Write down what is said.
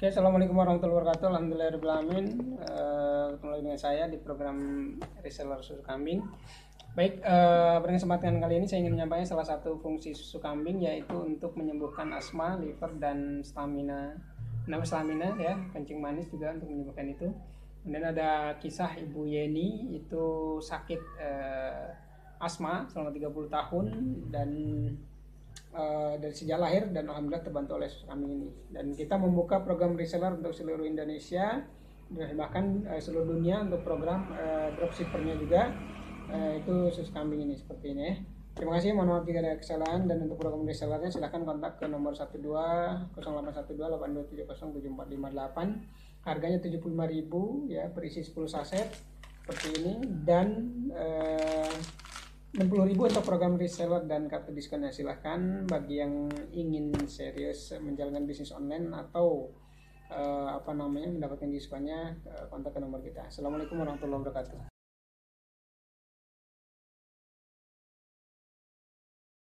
Oke, assalamualaikum warahmatullahi wabarakatuh. Alhamdulillahirobbilalamin. Uh, ketemu lagi dengan saya di program reseller susu kambing. Baik, uh, kesempatan kali ini saya ingin menyampaikan salah satu fungsi susu kambing yaitu untuk menyembuhkan asma, liver dan stamina. Nama stamina ya, kencing manis juga untuk menyembuhkan itu. Kemudian ada kisah Ibu Yeni itu sakit uh, asma selama 30 tahun dan uh, dari sejak lahir dan alhamdulillah terbantu oleh kami ini. Dan kita membuka program reseller untuk seluruh Indonesia dan bahkan uh, seluruh dunia untuk program uh, dropshippernya juga. Uh, itu sus kambing ini seperti ini. Terima kasih, mohon maaf jika ada kesalahan. Dan untuk program resellernya silahkan kontak ke nomor 12 0812 823074458 harganya 75.000 ya berisi 10 saset seperti ini. Dan uh, 60.000 untuk program reseller dan kartu diskonnya silahkan bagi yang ingin serius menjalankan bisnis online atau uh, apa namanya mendapatkan diskonnya uh, kontak ke nomor kita. Assalamualaikum warahmatullahi wabarakatuh.